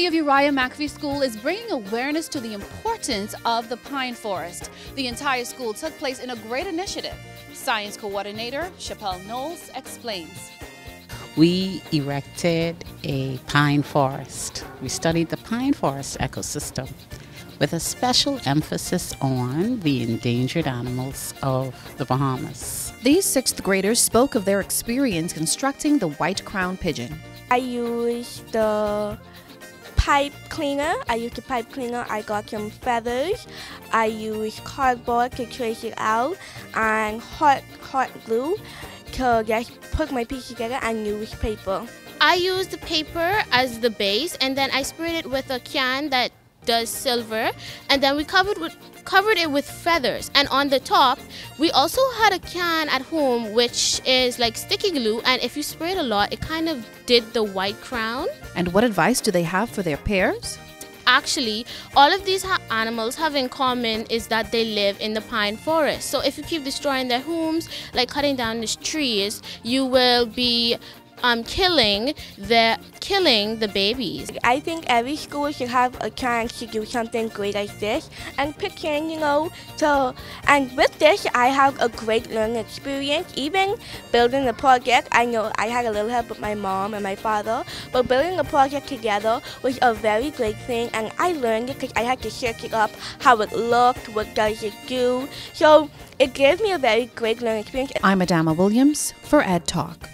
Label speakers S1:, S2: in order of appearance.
S1: Valley of Uriah McPhee School is bringing awareness to the importance of the pine forest. The entire school took place in a great initiative. Science coordinator Chappelle Knowles explains.
S2: We erected a pine forest. We studied the pine forest ecosystem with a special emphasis on the endangered animals of the Bahamas.
S1: These sixth graders spoke of their experience constructing the white crown pigeon.
S3: I used the pipe cleaner. I used the pipe cleaner. I got some feathers. I used cardboard to trace it out and hot hot glue to just put my piece together and use paper.
S4: I used the paper as the base and then I sprayed it with a can that does silver and then we covered with covered it with feathers. And on the top we also had a can at home which is like sticky glue and if you spray it a lot it kind of did the white crown.
S1: And what advice do they have for their peers?
S4: actually all of these ha- animals have in common is that they live in the pine forest. So if you keep destroying their homes like cutting down these trees you will be um, killing the killing the babies
S3: I think every school should have a chance to do something great like this and pitching, you know. So, and with this, I have a great learning experience. Even building the project, I know I had a little help with my mom and my father, but building the project together was a very great thing, and I learned it because I had to search it up, how it looked, what does it do. So, it gave me a very great learning experience.
S1: I'm Adama Williams for Ed Talk.